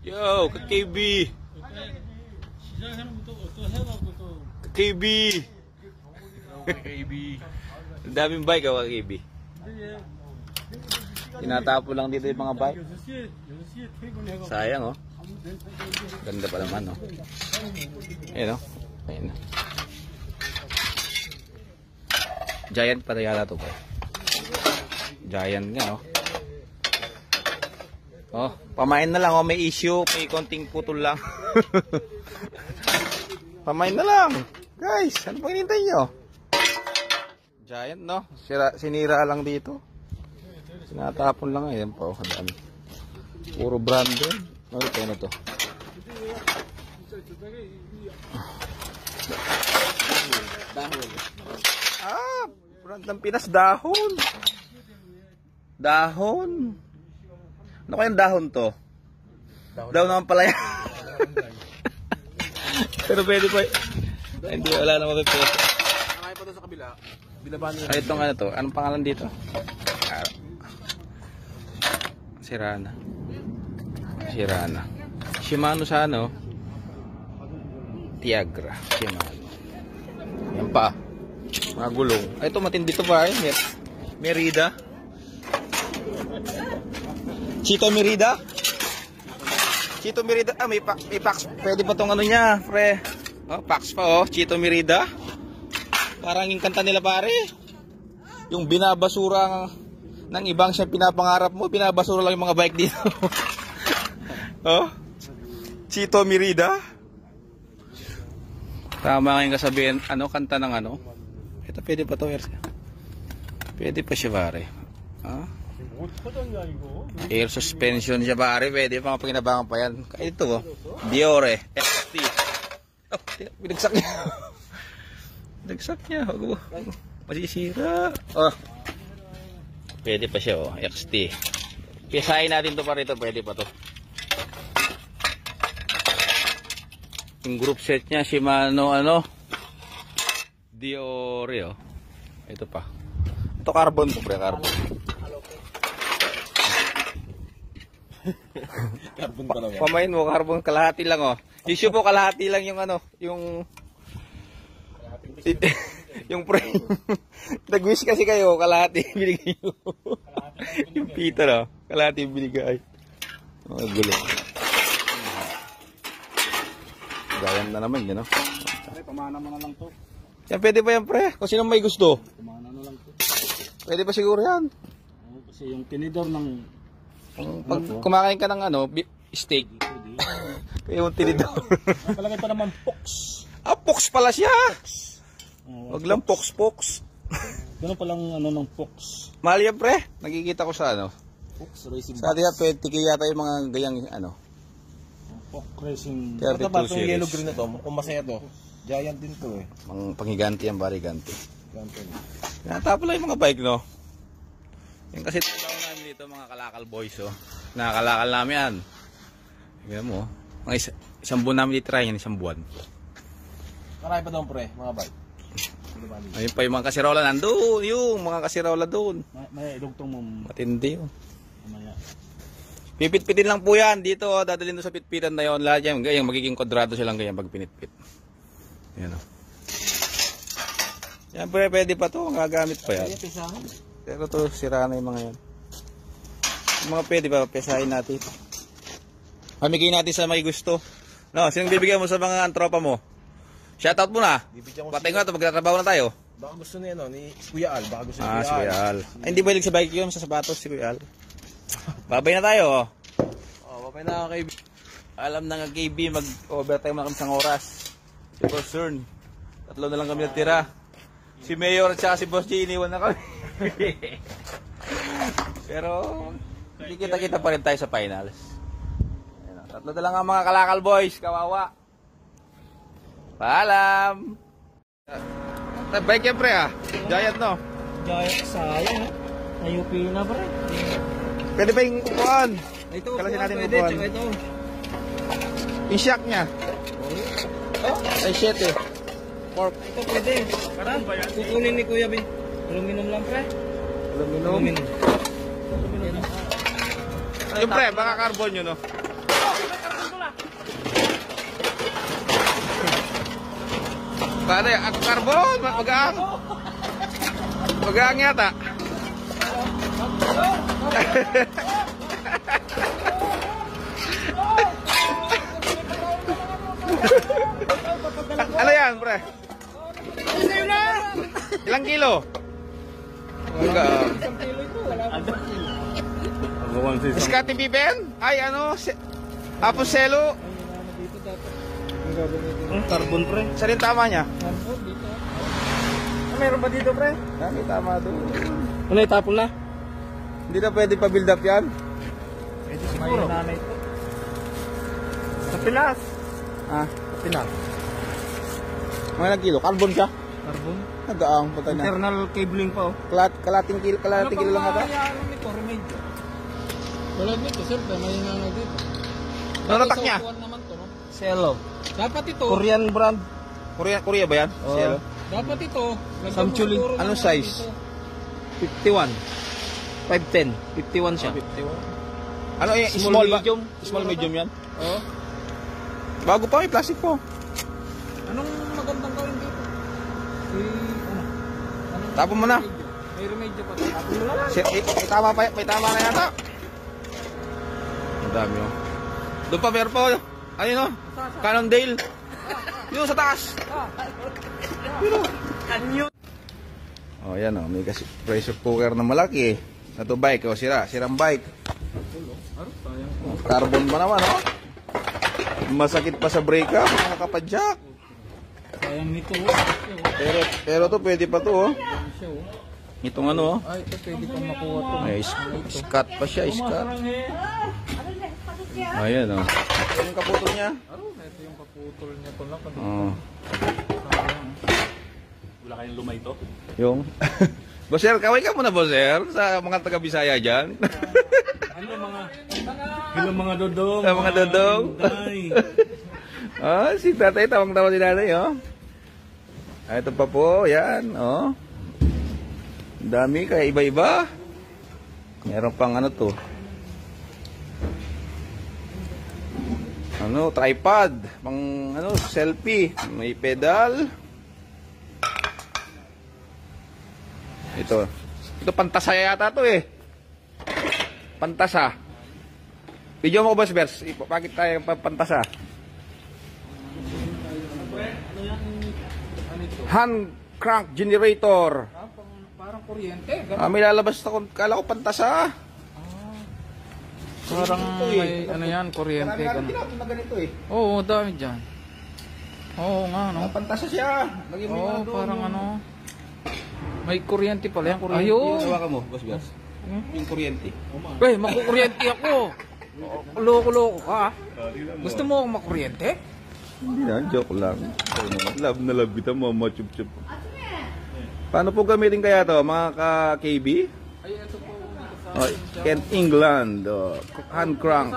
Yo, ka-KB! Ka-KB! Ka-KB! Ang daming bike ah, ako, ka-KB. Tinatapo lang dito yung mga bike. Sayang, oh. Ganda pa naman, oh. Ayan, oh. Ayan. Oh. Giant pa yata to, bro. Giant nga, oh. Oh, pamain na lang, oh. May issue. May konting putol lang. pamain na lang. Guys, ano pang hinintay nyo? Giant, no? Sira, sinira lang dito. Sinatapon lang, ayan pa, oh. Ang dami. Puro branded. Ano ito na to? Ah, brand ng Pinas dahon. Dahon. Ano kayang dahon to? Dahon naman pala yan. Pero pwede pa. Hindi, wala naman ito. Nakaya pa doon sa kabila. Binaban niya. Ay, itong ano to? Anong pangalan dito? Ah, Sirana. Sirana. Shimano sa ano? Tiagra. Shimano. Yan pa. Mga gulong. Ay, ito matindi to ba? Mer Merida. Chito Merida? Chito Merida. Ah, may, pa may packs. Pwede pa tong ano niya, pre. Oh, packs pa oh. Chito Merida. Parang yung kanta nila pare. Yung binabasura ng ibang siya pinapangarap mo, binabasura lang yung mga bike dito. oh? Chito Merida. Tama nga yung kasabihan, ano, kanta ng ano. Ito pwede pa to, Ersa. Pwede pa siya pare. Ah? Air suspension siya pare. Pwede mga pinabangan pa yan. Ito oh. Diore XT. Oh, binagsak niya. binagsak niya. Huwag mo. Masisira. Oh. Pwede pa siya oh. XT. Pisahin natin to pare. Ito pwede pa to. Yung group set niya Shimano ano. Diore oh. Ito pa. Ito carbon po pre. Carbon. Carbon pa naman. Pamain mo, carbon kalahati lang oh. Issue po kalahati lang yung ano, yung yung frame. Nag-wish kasi kayo, kalahati binigay nyo. yung pita no, kalahati binigay. Oh, gulo. Gayan na naman yun, no? Ay, pamana mo na lang to. Yan, pwede pa yan, pre. Kung sino may gusto. Pamana na lang to. Pwede pa siguro yan. Kasi yung tinidor ng Kung Pag kumakain ka ng ano, steak. Kaya yung tinidor. Nakalagay pa naman Fox. ah, pox pala siya. Oo, Wag lang pox-pox. Ganun palang ano ng Fox. Mahal yan, pre. Nakikita ko sa ano. Fox Racing Sa atin, 20 yata yung mga gayang ano. Fox Racing. 32 Ito ba itong yellow green na to? Kung masaya to, giant din to eh. Mga panghiganti yan, bariganti. Ganito. Tinatapo lang yung mga bike, no? Yung kasi dito, mga kalakal boys, oh. Nakakalakal namin yan. Tingnan mo, oh. Mga isa, isang buwan namin itry yan, isang buwan. Marami pa doon pre, mga bike. Ayun pa yung mga kasirawla nandun, yung mga kasirawla doon. May, may idugtong mo Matindi, oh. mamaya. Pipit-pitin lang po yan. Dito, oh, dadalhin doon sa pitpitan na yon Lahat yan, ganyan, magiging kwadrado silang ganyan pag pinitpit. Yan, oh. Yan, pre, pwede pa to. Gagamit pa yan. Pero to, sira na yung mga yan. Yung mga pwede pa, pesahin natin. Pamigay natin sa may gusto. No, sinong bibigyan mo sa mga antropa mo? Shoutout mo na. Patay nga to, magtatrabaho na tayo. Baka gusto niya no, ni Kuya Al. Baka gusto ni Ah, Kuya si Kuya Al. Ay, hindi ba sa bike yun, sa sapatos si Kuya Al. Babay na tayo, oh. Oh, babay na kay Alam na nga KB, mag-overtime na kami isang oras. Si Boss Cern. Tatlo na lang kami natira. Si Mayor at si Boss G, iniwan na kami. Pero, hindi kita-kita pa rin tayo sa finals. Ayun, tatlo na lang ang mga kalakal boys, kawawa. Paalam! Bike yan pre ah. Giant no. Giant sayang eh. Ayupi na pre. Pwede ba yung upuan? Ito, Kalasin natin pwede, upuan. tsaka ito. Yung shock niya. Oh, Ay shit eh. Fork. ito pwede. Karan, kukunin ni Kuya Bin. Aluminum lang pre. Aluminum. Aluminum. Yung pre, baka carbon yun no. Yan? Ako carbon? Mag-aang? Mag-aang yata. ano yan, pre? Ilang kilo? Mag-aang. Biscati Biben? Ay, ano? Se Aposelo? Carbon pre. Saan yung tama niya? Ah, meron ba dito pre? Ah, may tama doon. Ano itapon na? Hindi na pwede pa build up yan. Pwede siguro. Sa Pinas. Ah, Sa Pinas. mga kilo? Carbon siya? Carbon. Nagaang puta na. Internal cabling pa oh. Kalat, kalating kilo, kalating kilo lang ata. Ano nito? Remade. Tulad nito, siyempre, may nanay dito. Ano tatak niya? Sa upuan naman to, no? Cello. Dapat ito, Korean brand. Korea, Korea ba yan? Oo. Cielo? dapat ito. lagyan mo Samchuli. siguro ng Anong ano size? dito. 51. 510. 51 siya. Ano eh, Small small, ba? medium. Small medium yan? Oo. Bago pa, may plastic po. Anong magandang gawin dito? Eh, ano? Anong Tapon mo na. May remedyo pa. Tapon mo na. Si, eh, may tama pa, may tama na yata. Dami oh. Doon pa meron pa oh. Ayun oh. Cannondale. Yun sa taas. Oh, yan oh. May kasi pressure cooker na malaki. Sa to bike oh, sira. Sirang bike. Oh, Carbon pa naman oh. Masakit pa sa brake up, mga kapadyak. Sayang nito. oh. Pero, pero to pwede pa to oh. Itong ano oh. Ay, ito pwede kang makuha to. Ay, scat pa siya, scat. Ayan oh. Ito yung kaputol niya. Aro, ito yung kaputol niya to lang. Oh. Wala kayong lumay to? Yung. Boser, kaway ka muna, Boser, sa mga taga-Bisaya dyan. Ano mga... Hello mga dodong. Sa mga dodong. Ay. ah, si tatay, tawang-tawa si nanay, oh. Ah, ito pa po, yan, oh. Ang dami, kaya iba-iba. Meron pang ano to. Ano, tripod, pang ano, selfie, may pedal. Ito. Ito pantasa yata to eh. Pantasa. Video mo ko boss Bers, ipapakit tayo pa pantasa. Hand crank generator. Ah, parang kuryente. Ah, may lalabas ako, kala ko pantasa. Parang Ito eh. may ano yan, kuryente. Marami Ganun. na ganito eh. Oo, dami dyan. Oo nga, no? Ah, pantasa siya. Lagyan mo Oo, ano parang ano. May kuryente pala yan. Kuryente. Ayun. Hawakan mo, boss Bers. Hmm? Yung kuryente. Eh, makukuryente ako. Loko-loko ka. Gusto mo akong makuryente? Hindi na, joke lang. Love na love kita, mama, chup chup. Paano po gamitin kaya to, mga ka-KB? Oh, Kent England, oh, hand crank.